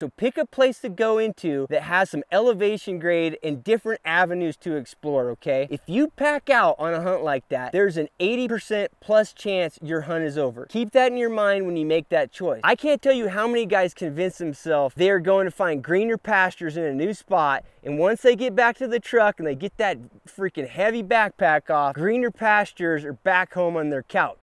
So pick a place to go into that has some elevation grade and different avenues to explore, okay? If you pack out on a hunt like that, there's an 80% plus chance your hunt is over. Keep that in your mind when you make that choice. I can't tell you how many guys convince themselves they're going to find greener pastures in a new spot and once they get back to the truck and they get that freaking heavy backpack off, greener pastures are back home on their couch.